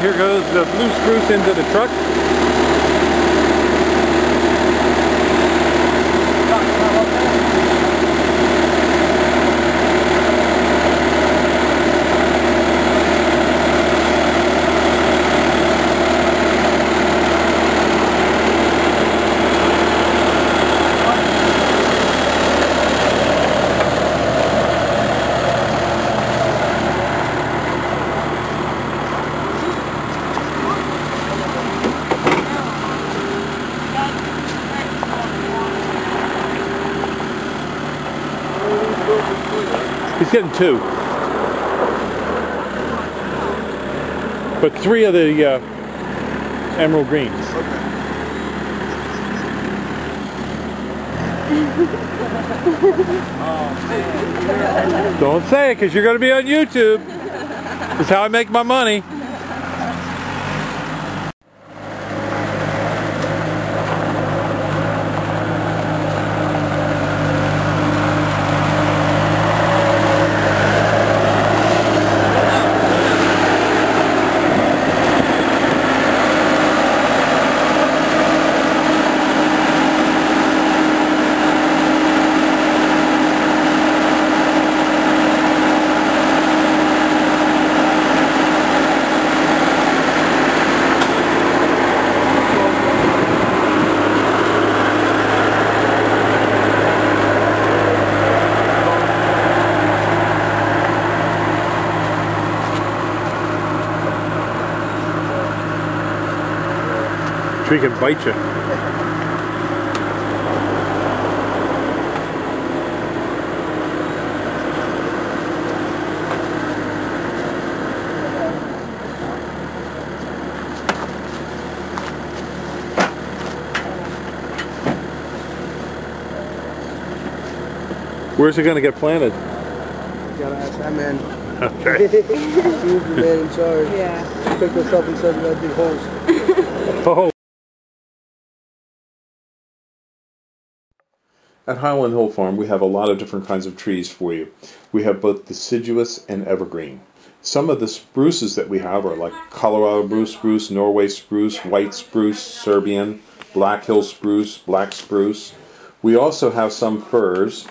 here goes the blue spruce into the truck. He's getting two. But three of the uh, emerald greens. Don't say it because you're going to be on YouTube. That's how I make my money. Tree can bite you. Where's it going to get planted? Gotta ask that man. Okay. He's the man in charge. Yeah. Picked us up and said we got big holes. Oh. At Highland Hill Farm, we have a lot of different kinds of trees for you. We have both deciduous and evergreen. Some of the spruces that we have are like Colorado blue spruce, Norway spruce, white spruce, Serbian, Black Hill spruce, black spruce. We also have some firs,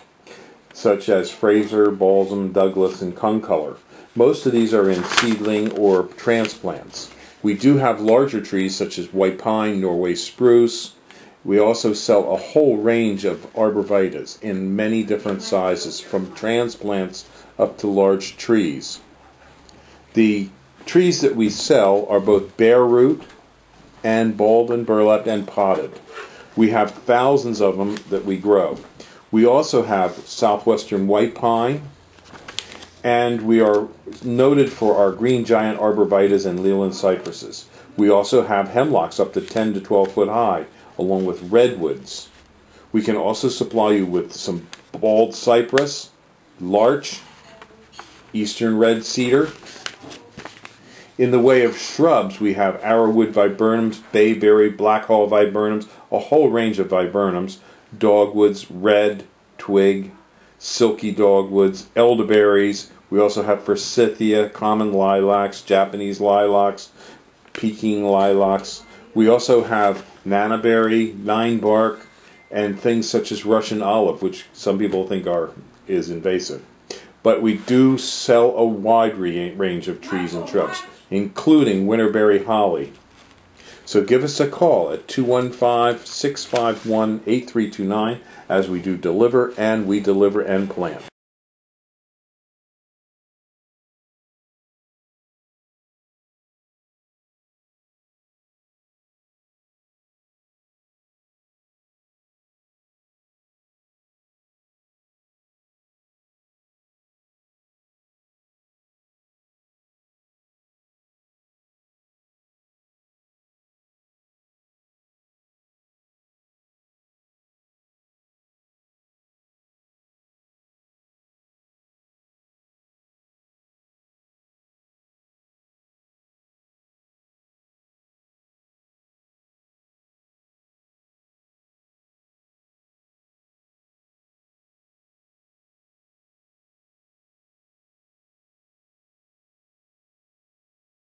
such as Fraser, Balsam, Douglas, and Concolor. Most of these are in seedling or transplants. We do have larger trees such as white pine, Norway spruce. We also sell a whole range of arborvitaes in many different sizes, from transplants up to large trees. The trees that we sell are both bare root and balled and burlapped and potted. We have thousands of them that we grow. We also have southwestern white pine, and we are noted for our green giant arborvitaes and Leyland cypresses. We also have hemlocks up to 10 to 12 foot high, along with redwoods. We can also supply you with some bald cypress, larch, eastern red cedar. In the way of shrubs, we have arrowwood viburnums, bayberry, blackhaw viburnums, a whole range of viburnums, dogwoods, red, twig, silky dogwoods, elderberries. We also have forsythia, common lilacs, Japanese lilacs, Peking lilacs. We also have nannyberry, nine bark, and things such as Russian olive, which some people think are is invasive. But we do sell a wide range of trees and shrubs, including winterberry holly. So give us a call at 215 651 8329 as we do deliver and we deliver and plant.